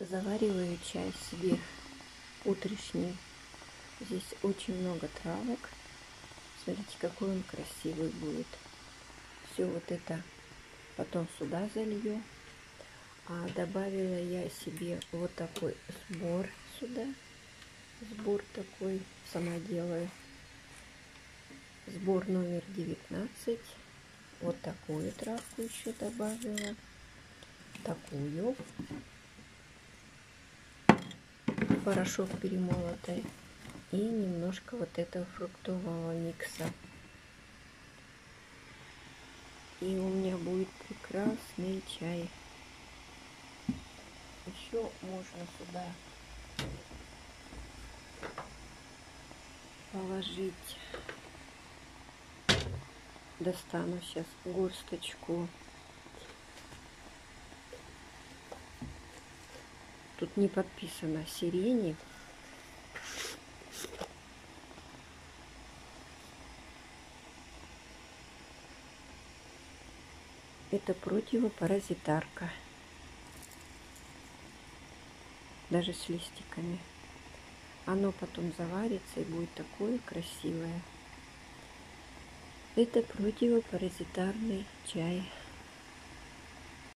Завариваю чай себе утренний. Здесь очень много травок. Смотрите, какой он красивый будет. Все вот это потом сюда залью. А добавила я себе вот такой сбор сюда. Сбор такой сама делаю. Сбор номер 19. Вот такую травку еще добавила. Такую порошок перемолотый и немножко вот этого фруктового микса. И у меня будет прекрасный чай. Еще можно сюда положить. Достану сейчас горсточку Тут не подписано сирени. Это противопаразитарка. Даже с листиками. Оно потом заварится и будет такое красивое. Это противопаразитарный чай.